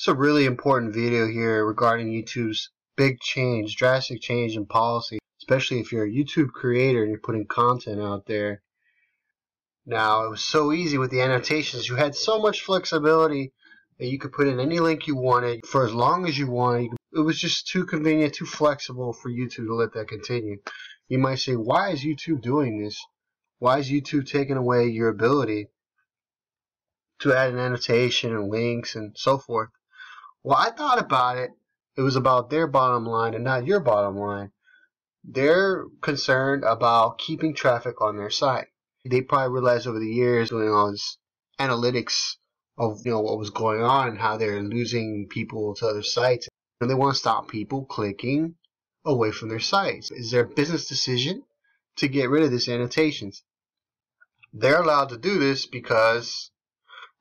It's a really important video here regarding YouTube's big change, drastic change in policy, especially if you're a YouTube creator and you're putting content out there. Now, it was so easy with the annotations. You had so much flexibility that you could put in any link you wanted for as long as you wanted. It was just too convenient, too flexible for YouTube to let that continue. You might say, why is YouTube doing this? Why is YouTube taking away your ability to add an annotation and links and so forth? Well, I thought about it. It was about their bottom line and not your bottom line. They're concerned about keeping traffic on their site. They probably realized over the years doing all this analytics of you know what was going on and how they're losing people to other sites. And they want to stop people clicking away from their sites. Is there a business decision to get rid of this annotations? They're allowed to do this because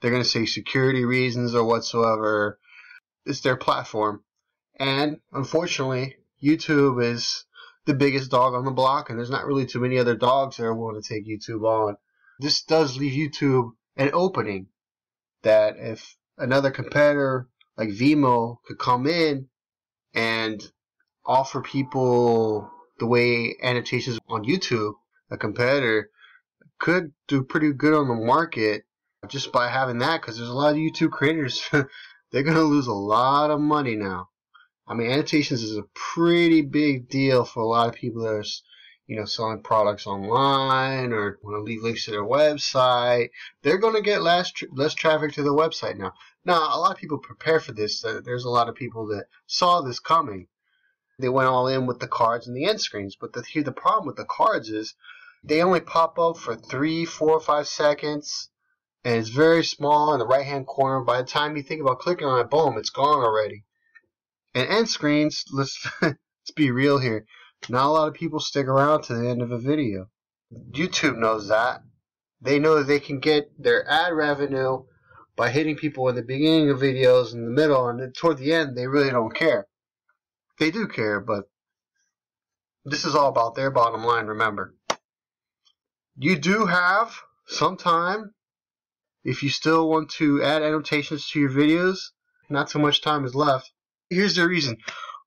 they're going to say security reasons or whatsoever. It's their platform. And unfortunately, YouTube is the biggest dog on the block, and there's not really too many other dogs that are willing to take YouTube on. This does leave YouTube an opening that if another competitor like Vimeo could come in and offer people the way annotations on YouTube, a competitor could do pretty good on the market just by having that because there's a lot of YouTube creators they're going to lose a lot of money now. I mean, annotations is a pretty big deal for a lot of people that are, you know, selling products online or want to leave links to their website. They're going to get less less traffic to their website now. Now, a lot of people prepare for this. There's a lot of people that saw this coming. They went all in with the cards and the end screens. But the, here, the problem with the cards is they only pop up for three, four, five seconds and it's very small in the right hand corner. By the time you think about clicking on it, boom, it's gone already. And end screens, let's let's be real here. Not a lot of people stick around to the end of a video. YouTube knows that. They know that they can get their ad revenue by hitting people in the beginning of videos, in the middle, and toward the end, they really don't care. They do care, but this is all about their bottom line, remember. You do have some time if you still want to add annotations to your videos, not so much time is left. Here's the reason.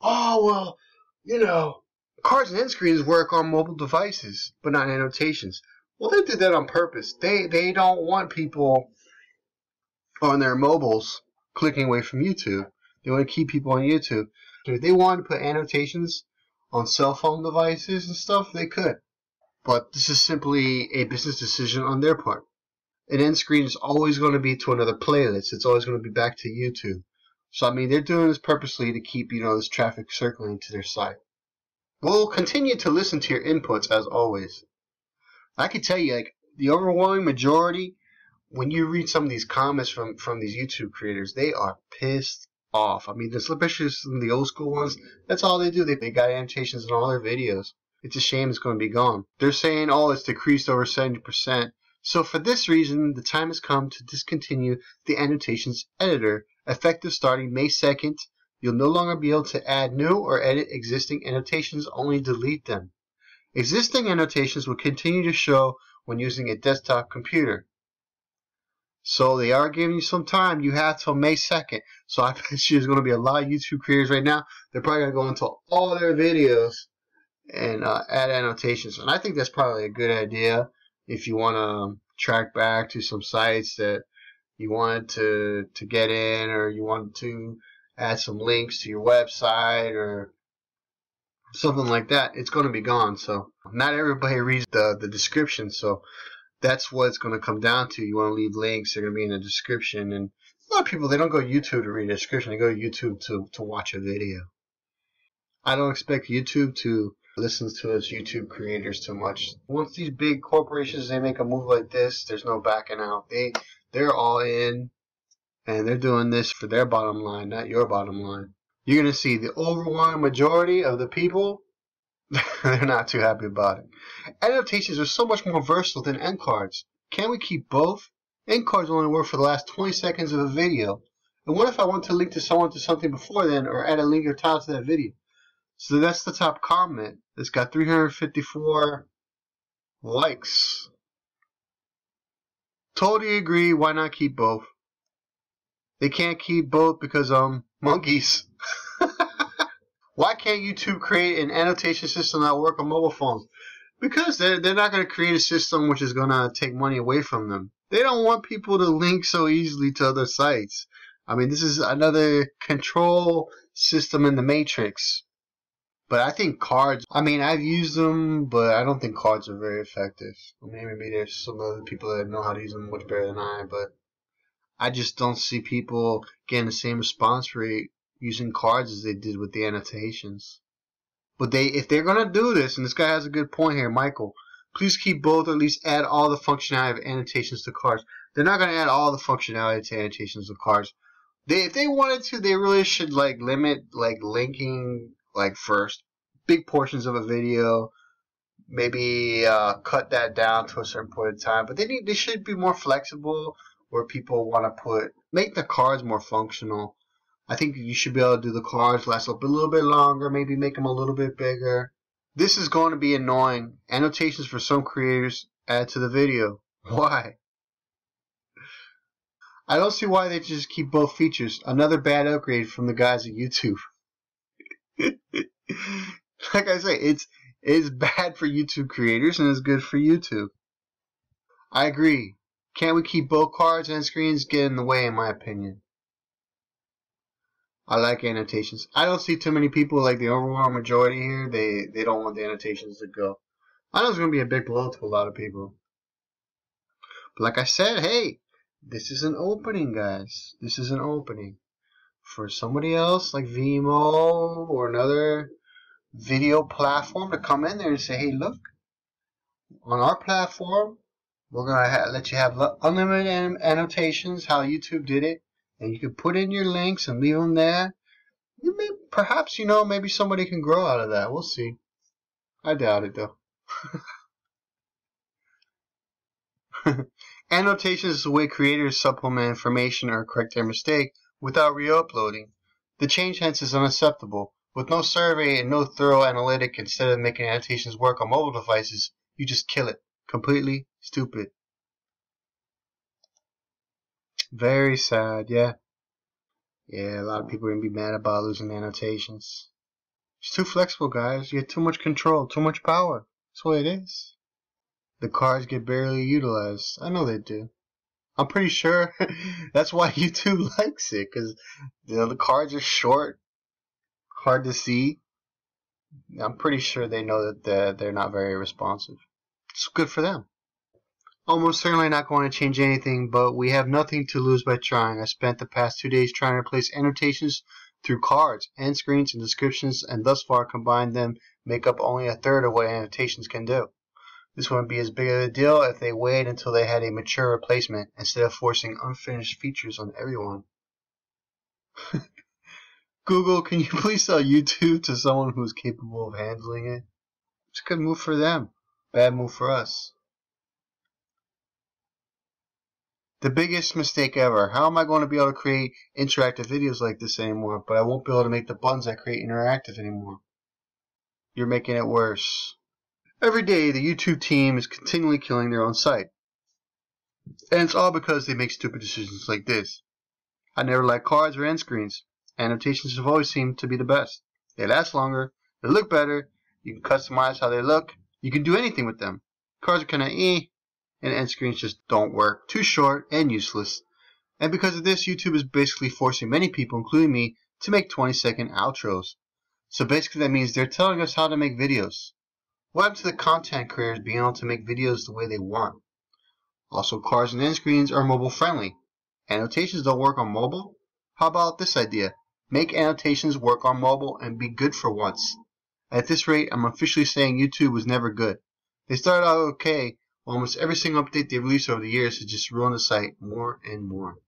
Oh, well, you know, cards and end screens work on mobile devices, but not annotations. Well, they did that on purpose. They they don't want people on their mobiles clicking away from YouTube. They want to keep people on YouTube. If they wanted to put annotations on cell phone devices and stuff, they could. But this is simply a business decision on their part an end screen is always going to be to another playlist. It's always going to be back to YouTube. So, I mean, they're doing this purposely to keep, you know, this traffic circling to their site. We'll continue to listen to your inputs as always. I can tell you, like, the overwhelming majority, when you read some of these comments from, from these YouTube creators, they are pissed off. I mean, the of the old school ones, that's all they do. They, they got annotations in all their videos. It's a shame it's going to be gone. They're saying, oh, it's decreased over 70%. So for this reason, the time has come to discontinue the annotations editor. Effective starting May 2nd, you'll no longer be able to add new or edit existing annotations, only delete them. Existing annotations will continue to show when using a desktop computer. So they are giving you some time. You have till May 2nd. So I bet you there's going to be a lot of YouTube creators right now. They're probably going to go into all their videos and uh, add annotations. And I think that's probably a good idea if you want to track back to some sites that you wanted to to get in or you want to add some links to your website or something like that, it's going to be gone. So not everybody reads the, the description. So that's what it's going to come down to. You want to leave links. They're going to be in the description. And a lot of people, they don't go to YouTube to read a description. They go to YouTube to, to watch a video. I don't expect YouTube to listens to us YouTube creators too much. Once these big corporations they make a move like this, there's no backing out. They they're all in and they're doing this for their bottom line, not your bottom line. You're gonna see the overwhelming majority of the people they're not too happy about it. Adaptations are so much more versatile than end cards. Can we keep both? End cards only work for the last 20 seconds of a video. And what if I want to link to someone to something before then or add a link or title to that video? So that's the top comment. It's got 354 likes. Totally agree. Why not keep both? They can't keep both because um monkeys. Why can't YouTube create an annotation system that work on mobile phones? Because they're they're not going to create a system which is going to take money away from them. They don't want people to link so easily to other sites. I mean, this is another control system in the matrix. But I think cards, I mean, I've used them, but I don't think cards are very effective. I mean, maybe there's some other people that know how to use them much better than I, but I just don't see people getting the same response rate using cards as they did with the annotations. But they, if they're gonna do this, and this guy has a good point here, Michael, please keep both, or at least add all the functionality of annotations to cards. They're not gonna add all the functionality to annotations of cards. They, if they wanted to, they really should like limit like linking like first big portions of a video, maybe uh, cut that down to a certain point in time. But they need, they should be more flexible where people want to put make the cards more functional. I think you should be able to do the cards last a little bit longer, maybe make them a little bit bigger. This is going to be annoying. Annotations for some creators add to the video. Why? I don't see why they just keep both features. Another bad upgrade from the guys at YouTube. like I say, it's it's bad for YouTube creators and it's good for YouTube. I agree. Can't we keep both cards and screens get in the way in my opinion? I like annotations. I don't see too many people like the overwhelming majority here. They they don't want the annotations to go. I know it's gonna be a big blow to a lot of people. But like I said, hey, this is an opening, guys. This is an opening for somebody else like Vimeo or another video platform to come in there and say, hey, look, on our platform, we're going to let you have unlimited annotations, how YouTube did it, and you can put in your links and leave them there. You may, perhaps, you know, maybe somebody can grow out of that. We'll see. I doubt it, though. Annotations is the way creators supplement information or correct their mistake without re-uploading. The change hence is unacceptable. With no survey and no thorough analytic, instead of making annotations work on mobile devices, you just kill it. Completely stupid. Very sad, yeah. Yeah, a lot of people are going to be mad about losing annotations. It's too flexible, guys. You get too much control, too much power. That's what it is. The cards get barely utilized. I know they do. I'm pretty sure that's why YouTube likes it, because you know, the cards are short, hard to see. I'm pretty sure they know that they're, not very responsive. It's good for them. Almost certainly not going to change anything, but we have nothing to lose by trying. I spent the past two days trying to replace annotations through cards, end screens, and descriptions, and thus far combined them make up only a third of what annotations can do. This wouldn't be as big of a deal if they waited until they had a mature replacement instead of forcing unfinished features on everyone. Google, can you please sell YouTube to someone who's capable of handling it? It's a good move for them. Bad move for us. The biggest mistake ever. How am I going to be able to create interactive videos like this anymore, but I won't be able to make the buttons that create interactive anymore? You're making it worse. Every day, the YouTube team is continually killing their own site. And it's all because they make stupid decisions like this. I never like cards or end screens. Annotations have always seemed to be the best. They last longer, they look better, you can customize how they look, you can do anything with them. Cards are kinda eh, and end screens just don't work, too short and useless. And because of this, YouTube is basically forcing many people, including me, to make 20 second outros. So basically that means they're telling us how to make videos. What to the content creators being able to make videos the way they want? Also, cards and end screens are mobile friendly. Annotations don't work on mobile? How about this idea? Make annotations work on mobile and be good for once. At this rate, I'm officially saying YouTube was never good. They started out okay, almost every single update they released over the years has just ruined the site more and more.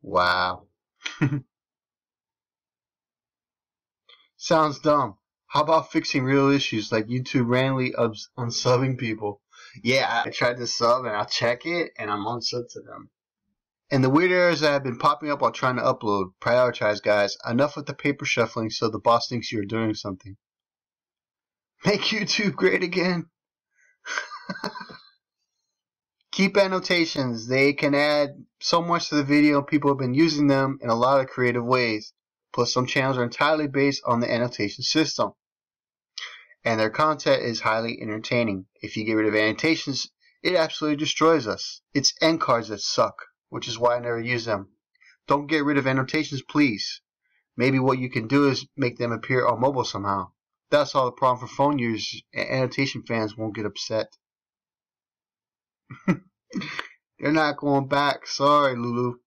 Wow. Sounds dumb. How about fixing real issues like YouTube randomly unsubbing people? Yeah, I tried to sub and I'll check it and I'm unsubbed to them. And the weird errors that have been popping up while trying to upload. Prioritize, guys. Enough with the paper shuffling so the boss thinks you're doing something. Make YouTube great again. Keep annotations. They can add so much to the video. People have been using them in a lot of creative ways. Plus, some channels are entirely based on the annotation system. And their content is highly entertaining. If you get rid of annotations, it absolutely destroys us. It's end cards that suck, which is why I never use them. Don't get rid of annotations, please. Maybe what you can do is make them appear on mobile somehow. That's all the problem for phone users. Annotation fans won't get upset. They're not going back. Sorry, Lulu.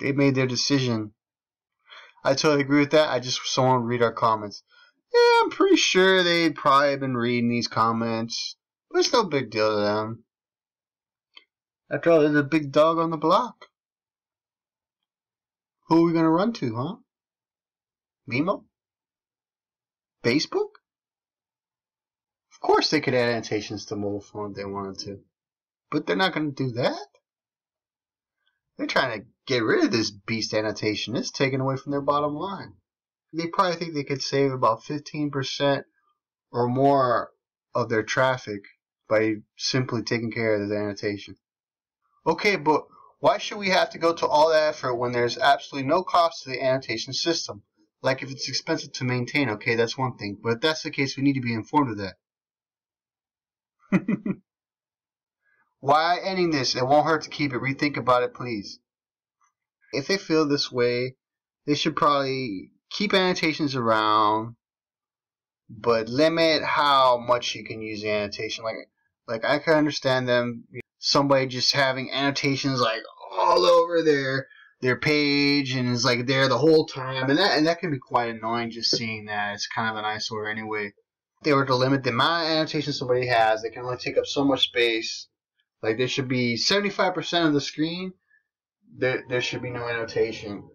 They made their decision. I totally agree with that. I just someone read our comments. Yeah, I'm pretty sure they probably been reading these comments. But it's no big deal to them. After all, they're the big dog on the block. Who are we gonna run to, huh? Vimeo? Facebook? Of course they could add annotations to mobile phone if they wanted to. But they're not gonna do that. They're trying to get rid of this beast annotation. It's taken away from their bottom line. They probably think they could save about 15% or more of their traffic by simply taking care of the annotation. Okay, but why should we have to go to all that effort when there's absolutely no cost to the annotation system? Like if it's expensive to maintain, okay, that's one thing. But if that's the case, we need to be informed of that. Why ending this? It won't hurt to keep it. Rethink about it, please. If they feel this way, they should probably keep annotations around, but limit how much you can use the annotation. Like, like I can understand them, somebody just having annotations like all over their their page and is like there the whole time, and that and that can be quite annoying. Just seeing that it's kind of an eyesore anyway. If they were to limit the amount of annotations somebody has, they can only take up so much space like there should be 75% of the screen, there there should be no annotation,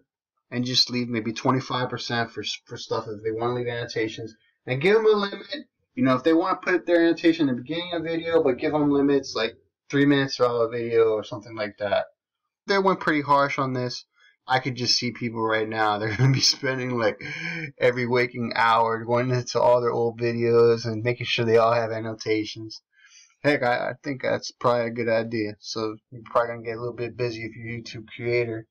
and just leave maybe 25% for for stuff if they want to leave annotations, and give them a limit. You know, if they want to put their annotation in the beginning of the video, but give them limits like three minutes throughout the video or something like that. They went pretty harsh on this. I could just see people right now. They're going to be spending like every waking hour going into all their old videos and making sure they all have annotations. Heck, I, I think that's probably a good idea. So you're probably gonna get a little bit busy if you're a YouTube creator.